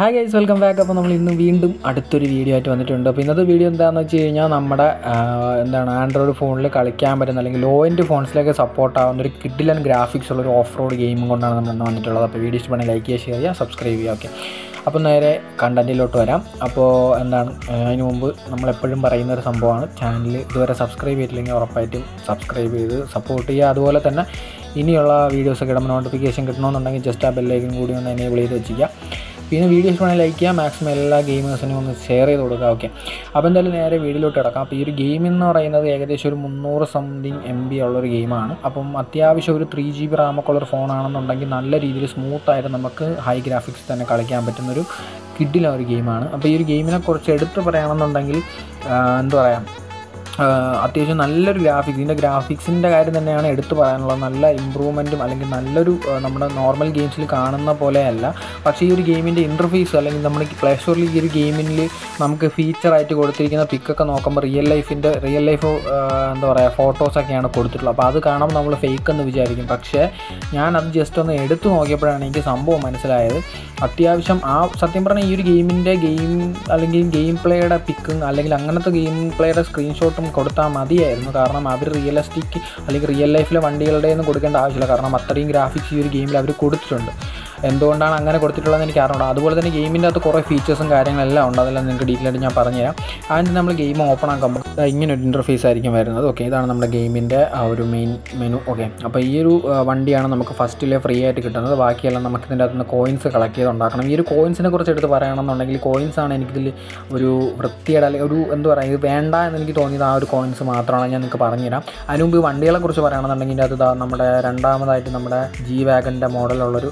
Hi guys welcome back അപ്പോൾ നമ്മൾ ഇന്ന് വീണ്ടും അടുത്തൊരു വീഡിയോ ആയിട്ട് വന്നിട്ടുണ്ട്. അപ്പോൾ ഇന്നത്തെ വീഡിയോ എന്താണെന്ന് വെച്ച് കഴിഞ്ഞാൽ നമ്മുടെ എന്താണ് ആൻഡ്രോയിഡ് ഫോണിൽ കളിക്കാൻ പറ്റുന്ന അല്ലെങ്കിൽ ലോ എൻഡ് ഫോൺസിലേക്ക് സപ്പോർട്ട് ആവുന്ന ഒരു ആൻഡ് ഗ്രാഫിക്സ് ഉള്ള ഒരു ഓഫ് റോഡ് ഗെയിമും കൊണ്ടാണ് നമ്മൾ ഇന്ന് വന്നിട്ടുള്ളത്. അപ്പോൾ വീഡിയോ ഇഷ്ടപ്പെടുന്ന ലൈക്ക് ചെയ്യുക ഷെയർ ചെയ്യുക സബ്സ്ക്രൈബ് ചെയ്യുക ഓക്കെ അപ്പോൾ നേരെ കണ്ടന്റിലോട്ട് വരാം. അപ്പോൾ എന്താണ് അതിന് മുമ്പ് നമ്മളെപ്പോഴും പറയുന്ന ഒരു സംഭവമാണ്. ചാനൽ ഇതുവരെ സബ്സ്ക്രൈബ് ചെയ്തില്ലെങ്കിൽ ഉറപ്പായിട്ടും സബ്സ്ക്രൈബ് ചെയ്ത് സപ്പോർട്ട് ചെയ്യുക. അതുപോലെ തന്നെ ഇനിയുള്ള വീഡിയോസൊക്കെ ഇടുമ്പോൾ നോട്ടിഫിക്കേഷൻ കിട്ടണമെന്നുണ്ടെങ്കിൽ ജസ്റ്റ് ആ ബെല്ലൈക്കൻ കൂടി ഒന്ന് എനേബിൾ ചെയ്ത് വെച്ചിരിക്കുക. പിന്നെ വീഡിയോ ഇഷ്ടമാണെങ്കിൽ ലൈക്ക് ചെയ്യുക മാക്സിമം എല്ലാ ഗെയിമേഴ്സിനും ഒന്ന് ഷെയർ ചെയ്ത് കൊടുക്കുക ഓക്കെ അപ്പോൾ എന്തായാലും നേരെ വീഡിയോയിലോട്ട് കിടക്കാം. അപ്പോൾ ഈ ഒരു ഗെയിം എന്ന് പറയുന്നത് ഏകദേശം ഒരു മുന്നൂറ് സംതിങ് എം ബി ഉള്ളൊരു ഗെയിമാണ് അപ്പം അത്യാവശ്യം ഒരു ത്രീ ജി ബി റാമൊക്കെ ഉള്ളൊരു ഫോണാണെന്നുണ്ടെങ്കിൽ നല്ല രീതിയിൽ സ്മൂത്തായിട്ട് നമുക്ക് ഹൈ ഗ്രാഫിക്സ് തന്നെ കളിക്കാൻ പറ്റുന്നൊരു കിഡിലെ ഒരു ഗെയിമാണ് അപ്പോൾ ഈ ഒരു ഗെയിമിനെ കുറിച്ച് എടുത്ത് പറയുകയാണെന്നുണ്ടെങ്കിൽ എന്താ പറയുക അത്യാവശ്യം നല്ലൊരു ഗ്രാഫിക്സ് ഇതിന്റെ ഗ്രാഫിക്സിന്റെ കാര്യം തന്നെയാണ് എടുത്തു പറയാനുള്ളത്. നല്ല ഇമ്പ്രൂവ്മെന്റും അല്ലെങ്കിൽ നല്ലൊരു നമ്മുടെ നോർമൽ ഗെയിംസിൽ കാണുന്ന പോലെയല്ല. പക്ഷേ ഈ ഒരു ഗെയിമിന്റെ ഇന്റർഫേസ് അല്ലെങ്കിൽ നമ്മുടെ പ്ലേ സ്റ്റോറിൽ ഈ ഒരു ഗെയിമിൽ നമുക്ക് ഫീച്ചറായിട്ട് കൊടുത്തിരിക്കുന്ന പിക്കൊക്കെ നോക്കുമ്പോൾ റിയൽ ലൈഫിന്റെ റിയൽ ലൈഫ് എന്താ പറയുക ഫോട്ടോസൊക്കെയാണ് കൊടുത്തിട്ടുള്ളത്. അപ്പോൾ അത് കാണുമ്പോൾ നമ്മൾ ഫേക്ക് എന്ന് വിചാരിക്കും. പക്ഷേ ഞാൻ അത് ജസ്റ്റ് ഒന്ന് എടുത്തു നോക്കിയപ്പോഴാണ് എനിക്ക് സംഭവം മനസ്സിലായത്. അത്യാവശ്യം ആ സത്യം പറഞ്ഞാൽ ഈ ഒരു ഗെയിമിന്റെ ഗെയിം അല്ലെങ്കിൽ ഗെയിം പ്ലേയുടെ പിക്കും അല്ലെങ്കിൽ അങ്ങനത്തെ ഗെയിം പ്ലേയുടെ സ്ക്രീൻഷോട്ടും കൊടുത്താൽ മതിയായിരുന്നു. കാരണം അവർ റിയലിസ്റ്റിക് അല്ലെങ്കിൽ റിയൽ ലൈഫിലെ വണ്ടികളുടെ ഒന്നും കൊടുക്കേണ്ട ആവശ്യമില്ല. കാരണം അത്രയും ഗ്രാഫിക്സ് ഈ ഒരു ഗെയിമിൽ അവർ കൊടുത്തിട്ടുണ്ട്. എന്തുകൊണ്ടാണ് അങ്ങനെ കൊടുത്തിട്ടുള്ളതെന്ന് എനിക്ക് അറിയണം അതുപോലെ തന്നെ ഗെയിമിന്റെ അകത്ത് കുറേ ഫീച്ചേഴ്സും കാര്യങ്ങളെല്ലാം ഉണ്ട്. അതെല്ലാം നിങ്ങൾക്ക് ഡീറ്റെയിൽ ഞാൻ പറഞ്ഞുതരാം. ആദ്യം നമ്മൾ ഗെയിം ഓപ്പൺ ആക്കുമ്പോൾ ഇങ്ങനെ ഒരു ഇന്റർഫേസ് ആയിരിക്കും വരുന്നത്. ഓക്കെ ഇതാണ് നമ്മുടെ ഗെയിമിന്റെ ആ ഒരു മെയിൻ മെനു ഓക്കെ അപ്പോൾ ഈ ഒരു വണ്ടിയാണ് നമുക്ക് ഫസ്റ്റിലെ ഫ്രീ ആയിട്ട് കിട്ടുന്നത്. ബാക്കിയെല്ലാം നമുക്ക് ഇതിന്റെ അകത്ത് നിന്ന് കോയിൻസ് കളക്ട് ചെയ്ത് ഉണ്ടാക്കണം. ഈ ഒരു കോയിൻസിനെ കുറിച്ച് എടുത്ത് പറയണമെന്നുണ്ടെങ്കിൽ കോയിൻസ് ആണ് എനിക്കിതിൽ ഒരു വൃത്തിയുടെ അല്ലെങ്കിൽ ഒരു എന്താ പറയുക ഇത് വേണ്ട എന്ന് എനിക്ക് തോന്നിയത് ആ ഒരു കോയിൻസ് മാത്രമാണ് ഞാൻ നിങ്ങൾക്ക് പറഞ്ഞുതരാം. അതിനുമുമ്പ് വണ്ടികളെക്കുറിച്ച് പറയുകയാണെന്നുണ്ടെങ്കിൽ അത് നമ്മുടെ രണ്ടാമതായിട്ട് നമ്മുടെ ജി വാഗന്റെ മോഡലുള്ളൊരു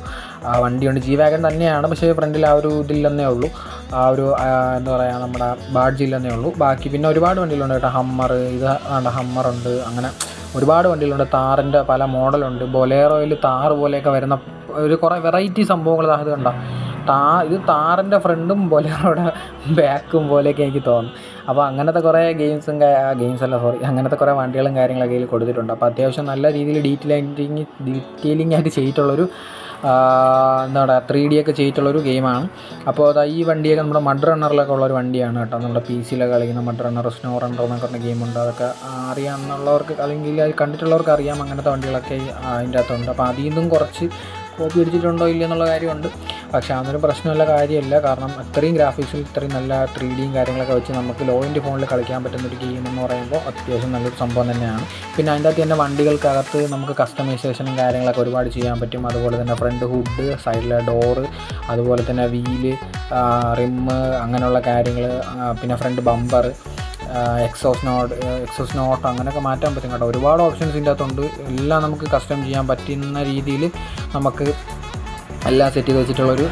വണ്ടിയുണ്ട് ജി വാഗൻ തന്നെയാണ് പക്ഷേ ഫ്രണ്ടിൽ ആ ഒരു ഇതില്ലെന്നേ ഉള്ളൂ. ആ ഒരു എന്താ പറയുക നമ്മുടെ ബാഡ്ജില്ലെന്നേ ഉള്ളൂ. ബാക്കി പിന്നെ ഒരുപാട് വണ്ടികളുണ്ട് കേട്ടോ. ഹമ്മർ ഇത് ആണ്ട് ഹമ്മറുണ്ട് അങ്ങനെ ഒരുപാട് വണ്ടികളുണ്ട്. താറിന്റെ പല മോഡലുണ്ട്. ബൊലേറോയിൽ താർ പോലെയൊക്കെ വരുന്ന ഒരു കുറേ വെറൈറ്റി സംഭവങ്ങൾ ഇത് കണ്ടോ. താ ഇത് താറിന്റെ ഫ്രണ്ടും ബൊലേറോയുടെ ബാക്കും പോലെയൊക്കെ എനിക്ക് തോന്നും അപ്പോൾ അങ്ങനത്തെ കുറേ ഗെയിംസും ഗെയിംസ് അല്ല സോറി അങ്ങനത്തെ കുറേ വണ്ടികളും കാര്യങ്ങളൊക്കെ ഇതിൽ കൊടുത്തിട്ടുണ്ട്. അപ്പോൾ അത്യാവശ്യം നല്ല രീതിയിൽ ഡീറ്റെയിലിങ് ഡീറ്റെയിലിംഗ് ആയിട്ട് ചെയ്തിട്ടുള്ളൊരു എന്താ പറയുക ത്രീ ഡി ഒക്കെ ചെയ്തിട്ടുള്ളൊരു ഗെയിമാണ് അപ്പോൾ അതാ ഈ വണ്ടിയൊക്കെ നമ്മുടെ മഡ് റണ്ണറിലൊക്കെ ഉള്ളൊരു വണ്ടിയാണ് കേട്ടോ. നമ്മുടെ പി സിയിലൊക്കെ കളിക്കുന്ന മഡ് റണ്ണർ സ്നോ റണ്ണർ എന്നൊക്കെ പറഞ്ഞ ഗെയിമുണ്ട് അതൊക്കെ അറിയാമെന്നുള്ളവർക്ക് അല്ലെങ്കിൽ അത് കണ്ടിട്ടുള്ളവർക്ക് അറിയാം അങ്ങനത്തെ വണ്ടികളൊക്കെ അതിന്റെ അകത്തുണ്ട്. അപ്പോൾ അതിൽ നിന്നും കുറച്ച് കോപ്പി അടിച്ചിട്ടുണ്ടോ ഇല്ല എന്നുള്ള കാര്യമുണ്ട്. പക്ഷേ അതൊരു പ്രശ്നമുള്ള കാര്യമല്ല. കാരണം അത്രയും ഗ്രാഫിക്സിൽ ഇത്രയും നല്ല ത്രീ ഡിയും കാര്യങ്ങളൊക്കെ വെച്ച് നമുക്ക് ലോ ഫോണിൽ കളിക്കാൻ പറ്റുന്ന ഒരു ഗെയിം എന്ന് പറയുമ്പോൾ അത്യാവശ്യം നല്ലൊരു സംഭവം തന്നെയാണ്. പിന്നെ അതിന്റെ അകത്ത് തന്നെ വണ്ടികൾക്കകത്ത് നമുക്ക് കസ്റ്റമൈസേഷനും കാര്യങ്ങളൊക്കെ ഒരുപാട് ചെയ്യാൻ പറ്റും. അതുപോലെ തന്നെ ഫ്രണ്ട് ഹുഡ് സൈഡിലെ ഡോറ് അതുപോലെ തന്നെ വീൽ റിമ്മ് അങ്ങനെയുള്ള കാര്യങ്ങൾ പിന്നെ front bumper exhaust note exhaust note അങ്ങനെയൊക്കെ മാറ്റാൻ പറ്റും കേട്ടോ. ഒരുപാട് ഓപ്ഷൻസ് ഇതിന്റെ അകത്തുണ്ട്. എല്ലാം നമുക്ക് കസ്റ്റം ചെയ്യാൻ പറ്റുന്ന രീതിയിൽ നമുക്ക് എല്ലാം സെറ്റ് ചെയ്ത് വെച്ചിട്ടുള്ളൊരു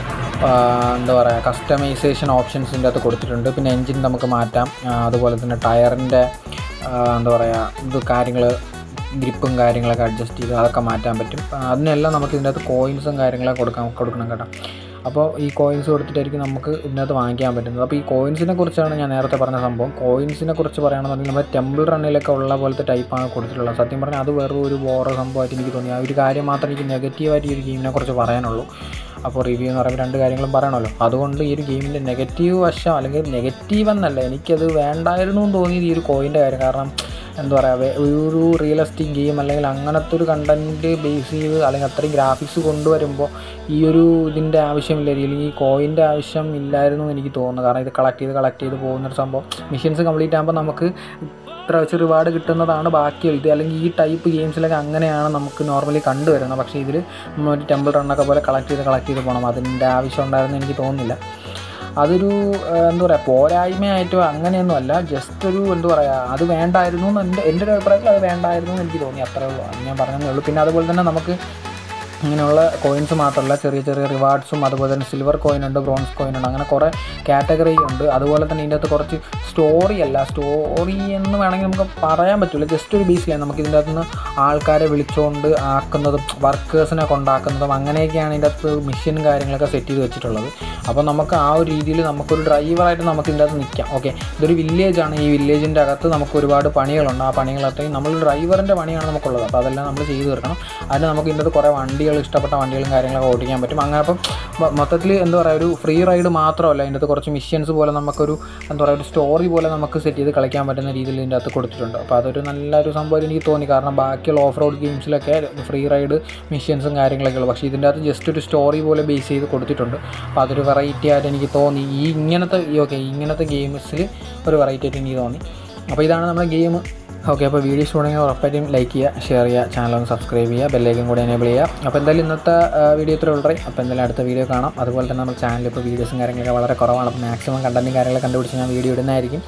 എന്താ പറയുക കസ്റ്റമൈസേഷൻ ഓപ്ഷൻസിന്റെ അകത്ത് കൊടുത്തിട്ടുണ്ട്. പിന്നെ എൻജിൻ നമുക്ക് മാറ്റാം. അതുപോലെ തന്നെ ടയറിന്റെ എന്താ പറയുക ഇത് കാര്യങ്ങൾ ഗ്രിപ്പും കാര്യങ്ങളൊക്കെ അഡ്ജസ്റ്റ് ചെയ്ത് അതൊക്കെ മാറ്റാൻ പറ്റും. അതിനെല്ലാം നമുക്ക് ഇതിന്റെ അകത്ത് കോയിൻസും കാര്യങ്ങളൊക്കെ കൊടുക്കാൻ കൊടുക്കണം കേട്ടോ. അപ്പോൾ ഈ കോയിൻസ് കൊടുത്തിട്ടായിരിക്കും നമുക്ക് ഇതിനകത്ത് വാങ്ങിക്കാൻ പറ്റുന്നത്. അപ്പോൾ ഈ കോയിൻസിനെ കുറിച്ചാണ് ഞാൻ നേരത്തെ പറഞ്ഞ സംഭവം. കോയിൻസിനെ കുറിച്ച് പറയുകയാണെന്നുണ്ടെങ്കിൽ നമ്മുടെ ടെമ്പിൾ റണ്ണിലൊക്കെ ഉള്ള പോലത്തെ ടൈപ്പാണ് കൊടുത്തിട്ടുള്ളത്. സത്യം പറഞ്ഞാൽ അത് വേറെ ഒരു ബോറ സംഭവമായിട്ട് എനിക്ക് തോന്നി. ആ ഒരു കാര്യം മാത്രമേ എനിക്ക് നെഗറ്റീവായിട്ട് ഈ ഒരു ഗെയിമിനെ കുറിച്ച് പറയാനുള്ളൂ. അപ്പോൾ റിവ്യൂ എന്ന് പറയുമ്പോൾ രണ്ട് കാര്യങ്ങളും പറയണമല്ലോ. അതുകൊണ്ട് ഈ ഒരു ഗെയിമിന്റെ നെഗറ്റീവ് വശം അല്ലെങ്കിൽ നെഗറ്റീവ് എന്നല്ല എനിക്കത് വേണ്ടായിരുന്നു എന്ന് തോന്നിയത് ഈ ഒരു കോയിന്റെ കാര്യം. കാരണം എന്താ പറയുക ഒരു റിയലിസ്റ്റിക് ഗെയിം അല്ലെങ്കിൽ അങ്ങനത്തെ ഒരു കണ്ടന്റ് ബേസ് ചെയ്ത് അല്ലെങ്കിൽ അത്രയും ഗ്രാഫിക്സ് കൊണ്ടുവരുമ്പോൾ ഈ ഒരു ഇതിന്റെ ആവശ്യമില്ല. അല്ലെങ്കിൽ ഈ കോയിന്റെ ആവശ്യം ഇല്ലായിരുന്നു എന്ന് എനിക്ക് തോന്നുന്നു. കാരണം ഇത് കളക്ട് ചെയ്ത് കളക്ട് ചെയ്ത് പോകുന്നൊരു സംഭവം. മിഷൻസ് കംപ്ലീറ്റ് ആകുമ്പോൾ നമുക്ക് ഇത്ര വെച്ച് റിവാർഡ് കിട്ടുന്നതാണ് ബാക്കി ഇത് അല്ലെങ്കിൽ ഈ ടൈപ്പ് ഗെയിംസിലൊക്കെ അങ്ങനെയാണ് നമുക്ക് നോർമലി കണ്ടുവരുന്നത്. പക്ഷേ ഇതിൽ ഒരു ടെമ്പിൾ റണ്ണൊക്കെ പോലെ കളക്ട് ചെയ്ത് കളക്ട് ചെയ്ത് പോകണം അതിന്റെ ആവശ്യം ഉണ്ടായിരുന്നു എനിക്ക് തോന്നുന്നില്ല. അതൊരു എന്താ പറയുക പോരായ്മയായിട്ടോ അങ്ങനെയൊന്നും അല്ല ജസ്റ്റ് ഒരു എന്താ പറയുക അത് വേണ്ടായിരുന്നു എന്റെ എന്റെ ഒരു അഭിപ്രായത്തിൽ അത് വേണ്ടായിരുന്നു എന്ന് എനിക്ക് തോന്നി. അത്രേ ഞാൻ പറഞ്ഞതേ ഉള്ളൂ. പിന്നെ അതുപോലെ തന്നെ നമുക്ക് ഇങ്ങനെയുള്ള കോയിൻസ് മാത്രമല്ല ചെറിയ ചെറിയ റിവാർഡ്സും അതുപോലെ തന്നെ സിൽവർ കോയിൻ ഉണ്ട് ബ്രോൺസ് കോയിൻ ഉണ്ട് അങ്ങനെ കുറേ കാറ്റഗറി ഉണ്ട്. അതുപോലെ തന്നെ ഇതിന്റെ അകത്ത് കുറച്ച് സ്റ്റോറി അല്ല സ്റ്റോറി എന്ന് വേണമെങ്കിൽ നമുക്ക് പറയാൻ പറ്റില്ല ജസ്റ്റ് ഒരു ബേസിലാണ് നമുക്ക് ഇതിന്റെ അകത്ത് നിന്ന് ആൾക്കാരെ വിളിച്ചുകൊണ്ട് ആക്കുന്നതും വർക്കേഴ്സിനെ കൊണ്ടാക്കുന്നതും അങ്ങനെയൊക്കെയാണ് ഇതിന്റെ അകത്ത് മെഷീൻ കാര്യങ്ങളൊക്കെ സെറ്റ് ചെയ്ത് വെച്ചിട്ടുള്ളത്. അപ്പോൾ നമുക്ക് ആ ഒരു രീതിയിൽ നമുക്കൊരു ഡ്രൈവറായിട്ട് നമുക്ക് ഇതിന്റെ അകത്ത് നിൽക്കാം ഓക്കെ ഇതൊരു വില്ലേജ് ആണ്. ഈ വില്ലേജിന്റെ അകത്ത് നമുക്ക് ഒരുപാട് പണികളുണ്ട്. ആ പണികളൊക്കെ നമ്മൾ ഡ്രൈവറിന്റെ പണിയാണ് നമുക്കുള്ളത്. അപ്പോൾ അതെല്ലാം നമ്മൾ ചെയ്തു തീർക്കണം. അതിന് നമുക്ക് ഇതിന്റെ അകത്ത് കുറേ വണ്ടി വണ്ടികൾ ഇഷ്ടപ്പെട്ട വണ്ടികളും കാര്യങ്ങളൊക്കെ ഓടിക്കാൻ പറ്റും. അങ്ങനെ അപ്പം മൊത്തത്തിൽ എന്താ പറയുക ഒരു ഫ്രീ റൈഡ് മാത്രമല്ല അതിന്റെ അകത്ത് കുറച്ച് മിഷൻസ് പോലെ നമുക്കൊരു എന്താ പറയുക ഒരു സ്റ്റോറി പോലെ നമുക്ക് സെറ്റ് ചെയ്ത് കളിക്കാൻ പറ്റുന്ന രീതിയിൽ ഇതിന്റെ അകത്ത് കൊടുത്തിട്ടുണ്ട്. അപ്പോൾ അതൊരു നല്ലൊരു സംഭവം എനിക്ക് തോന്നി. കാരണം ബാക്കിയുള്ള ഓഫ് റോഡ് ഗെയിംസിലൊക്കെ ഫ്രീ റൈഡ് മിഷൻസും കാര്യങ്ങളൊക്കെ ഉള്ളൂ. പക്ഷേ ഇതിന്റെ അകത്ത് ജസ്റ്റ് ഒരു സ്റ്റോറി പോലെ ബേസ് ചെയ്ത് കൊടുത്തിട്ടുണ്ട്. അപ്പോൾ അതൊരു വെറൈറ്റി ആയിട്ട് എനിക്ക് തോന്നി. ഈ ഇങ്ങനത്തെ ഓക്കെ ഇങ്ങനത്തെ ഗെയിംസിൽ ഒരു വെറൈറ്റി ആയിട്ട് എനിക്ക് തോന്നി. അപ്പോൾ ഇതാണ് നമ്മുടെ ഗെയിം ഓക്കെ അപ്പോൾ വീഡിയോ ഇഷ്ടമാണെങ്കിൽ ഉറപ്പായിട്ടും ലൈക്ക് ചെയ്യുക ഷെയർ ചെയ്യുക ചാനൽ ഒന്ന് സബ്സ്ക്രൈബ് ചെയ്യുക ബെല്ലൈക്കും കൂടി എനേബിൾ ചെയ്യുക. അപ്പോൾ എന്തായാലും ഇന്നത്തെ വീഡിയോ ഇത്ര ഉള്ളേ അപ്പോൾ എന്തായാലും അടുത്ത വീഡിയോ കാണാം. അതുപോലെ തന്നെ നമ്മൾ ചാനലിൽ ഇപ്പോൾ വീഡിയോസും കാര്യങ്ങളൊക്കെ വളരെ കുറവാണ്. അപ്പോൾ മാക്സിമം കണ്ടന്റും കാര്യങ്ങളൊക്കെ കണ്ടുപിടിച്ച് ഞാൻ വീഡിയോ ഇടുന്നതായിരിക്കും.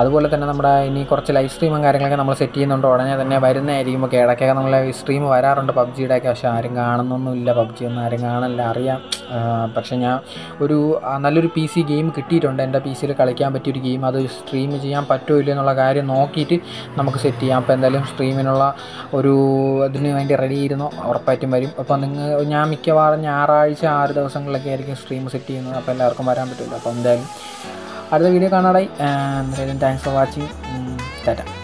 അതുപോലെ തന്നെ നമ്മുടെ ഇനി കുറച്ച് ലൈവ് സ്ട്രീമും കാര്യങ്ങളൊക്കെ നമ്മൾ സെറ്റ് ചെയ്യുന്നുണ്ട്. ഉടനെ തന്നെ വരുന്നതായിരിക്കും. ഒക്കെ ഇടയ്ക്കൊക്കെ നമ്മൾ സ്ട്രീം വരാറുണ്ട് പബ്ജിയുടെ ഒക്കെ. പക്ഷേ ആരും കാണുന്നൊന്നുമില്ല പബ്ജി ഒന്നും. ആരും കാണില്ല അറിയാം. പക്ഷേ ഞാൻ ഒരു നല്ലൊരു പി സി ഗെയിം കിട്ടിയിട്ടുണ്ട്. എന്റെ പി സിയിൽ കളിക്കാൻ പറ്റിയൊരു ഗെയിം അത് സ്ട്രീം ചെയ്യാൻ പറ്റുമോ ഇല്ലയോ എന്നുള്ള കാര്യം നോക്കിയിട്ട് നമുക്ക് സെറ്റ് ചെയ്യാം. അപ്പോൾ എന്തായാലും സ്ട്രീമിനുള്ള ഒരു ഇതിന് വേണ്ടി റെഡി ആയിരുന്നു. ഉറപ്പായിട്ടും വരും. അപ്പോൾ നിങ്ങൾ ഞാൻ മിക്കവാറും ഞായറാഴ്ച ആറ് ദിവസങ്ങളിലൊക്കെ ആയിരിക്കും സ്ട്രീം സെറ്റ് ചെയ്യുന്നത്. അപ്പോൾ എല്ലാവർക്കും വരാൻ പറ്റില്ല അപ്പോൾ എന്തായാലും അടുത്ത വീഡിയോ കാണാടായി എന്തായാലും താങ്ക്സ് ഫോർ വാച്ചിങ് ടാറ്റ.